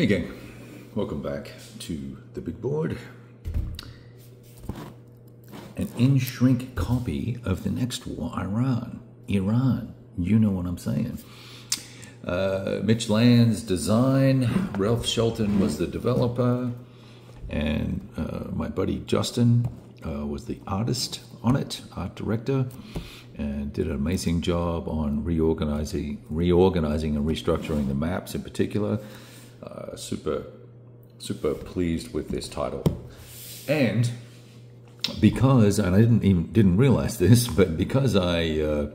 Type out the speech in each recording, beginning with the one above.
Hey gang, welcome back to the big board. An in shrink copy of the next war, Iran. Iran, you know what I'm saying. Uh, Mitch Land's design, Ralph Shelton was the developer, and uh, my buddy Justin uh, was the artist on it, art director, and did an amazing job on reorganizing, reorganizing and restructuring the maps in particular. Uh, super, super pleased with this title, and because and I didn't even didn't realize this, but because I uh,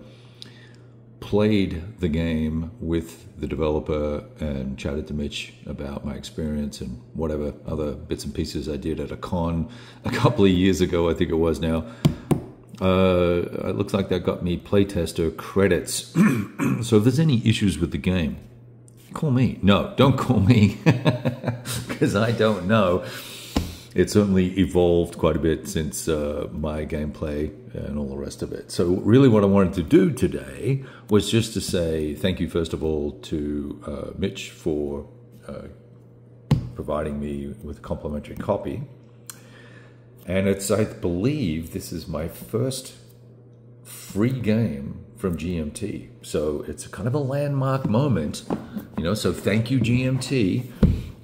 played the game with the developer and chatted to Mitch about my experience and whatever other bits and pieces I did at a con a couple of years ago, I think it was now. Uh, it looks like that got me playtester credits. so if there's any issues with the game, Call me. No, don't call me because I don't know. It certainly evolved quite a bit since uh, my gameplay and all the rest of it. So, really, what I wanted to do today was just to say thank you, first of all, to uh, Mitch for uh, providing me with a complimentary copy. And it's, I believe, this is my first free game from GMT. So it's kind of a landmark moment, know. So thank you, GMT.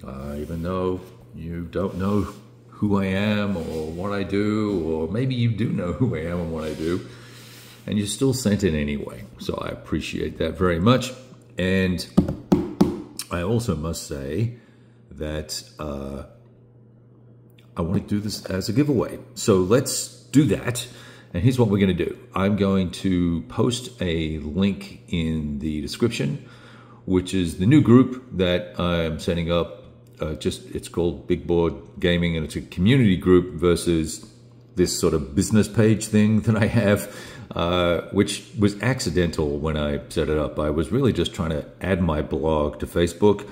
Uh, even though you don't know who I am or what I do, or maybe you do know who I am and what I do, and you still sent it anyway. So I appreciate that very much. And I also must say that uh, I want to do this as a giveaway. So let's do that. And here's what we're going to do. I'm going to post a link in the description, which is the new group that I'm setting up. Uh, just it's called Big Board Gaming, and it's a community group versus this sort of business page thing that I have, uh, which was accidental when I set it up. I was really just trying to add my blog to Facebook,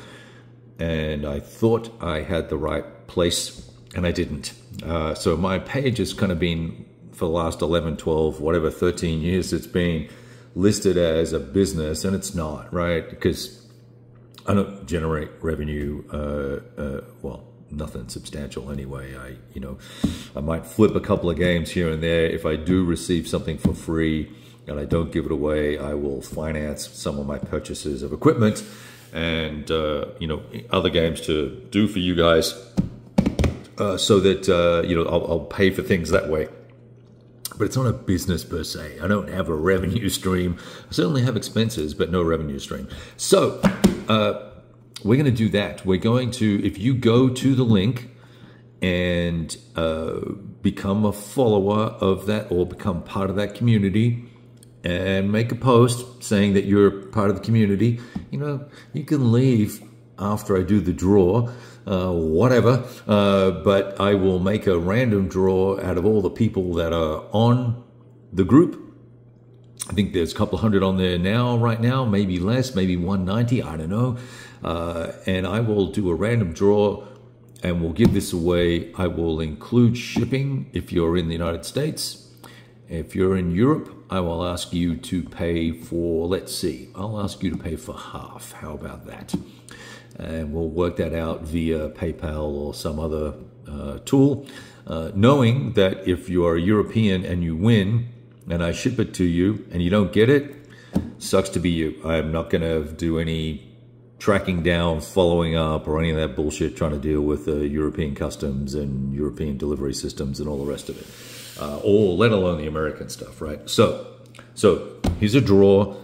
and I thought I had the right place, and I didn't. Uh, so my page has kind of been for the last 11, 12, whatever, 13 years it's been listed as a business, and it's not, right? Because I don't generate revenue, uh, uh, well, nothing substantial anyway. I, you know, I might flip a couple of games here and there. If I do receive something for free and I don't give it away, I will finance some of my purchases of equipment and, uh, you know, other games to do for you guys uh, so that, uh, you know, I'll, I'll pay for things that way but it's not a business per se. I don't have a revenue stream. I certainly have expenses, but no revenue stream. So uh, we're going to do that. We're going to, if you go to the link and uh, become a follower of that or become part of that community and make a post saying that you're part of the community, you know, you can leave after I do the draw uh, whatever. Uh, but I will make a random draw out of all the people that are on the group. I think there's a couple hundred on there now, right now, maybe less, maybe 190, I don't know. Uh, and I will do a random draw and we'll give this away. I will include shipping if you're in the United States. If you're in Europe, I will ask you to pay for, let's see, I'll ask you to pay for half. How about that? And we'll work that out via PayPal or some other uh, tool. Uh, knowing that if you are a European and you win, and I ship it to you and you don't get it, sucks to be you. I'm not going to do any tracking down, following up, or any of that bullshit trying to deal with uh, European customs and European delivery systems and all the rest of it, uh, or let alone the American stuff, right? So, so here's a draw.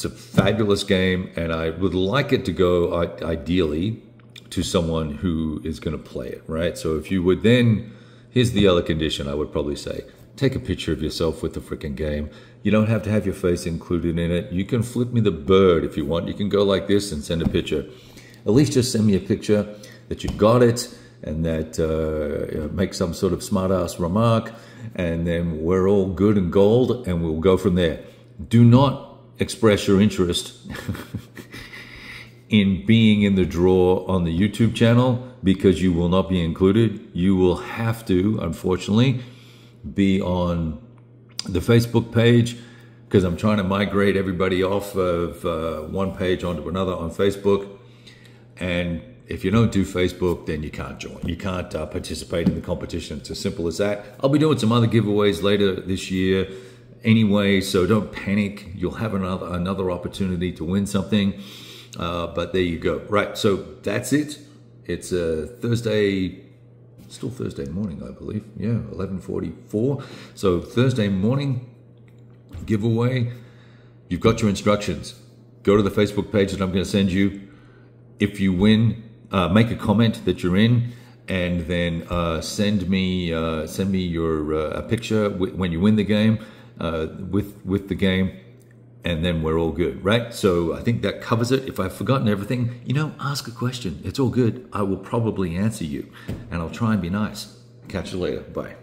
It's a fabulous game, and I would like it to go ideally to someone who is going to play it, right? So if you would then, here's the other condition I would probably say take a picture of yourself with the freaking game. You don't have to have your face included in it. You can flip me the bird if you want. You can go like this and send a picture. At least just send me a picture that you got it and that uh, make some sort of smart ass remark, and then we're all good and gold, and we'll go from there. Do not express your interest in being in the draw on the YouTube channel because you will not be included. You will have to, unfortunately, be on the Facebook page because I'm trying to migrate everybody off of uh, one page onto another on Facebook. And If you don't do Facebook, then you can't join. You can't uh, participate in the competition. It's as simple as that. I'll be doing some other giveaways later this year anyway, so don't panic. You'll have another another opportunity to win something. Uh, but there you go. Right, so that's it. It's a Thursday, still Thursday morning, I believe. Yeah, 11:44. So Thursday morning giveaway. You've got your instructions. Go to the Facebook page that I'm going to send you. If you win, uh, make a comment that you're in, and then uh, send me uh, send me your uh, a picture when you win the game uh, with with the game, and then we're all good, right? So I think that covers it. If I've forgotten everything, you know, ask a question. It's all good. I will probably answer you, and I'll try and be nice. Catch you later. Bye.